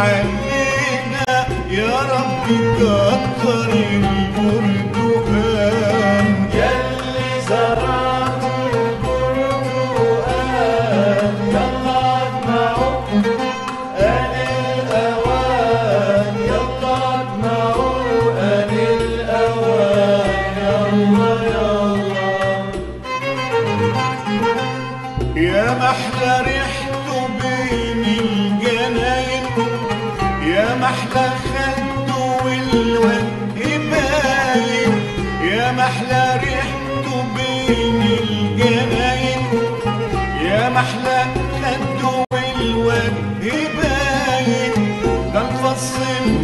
علينا يا رب كتر البردقان يلي زرعت البرتقال يلا اجمعوا آن الأوان يلا اجمعوا آن الأوان يلا يلا. يا محلى ريحته بين محلى خده والوجه باين يا محلى ريحته بين الجناين يا محلى باين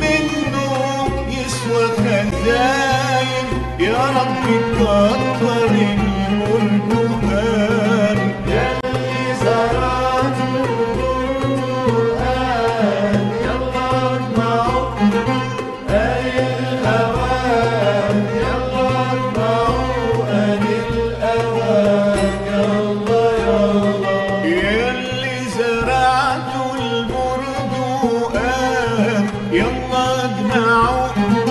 منه يسوى خزاين. يا رب كتر البرتقال يلا اجمعوا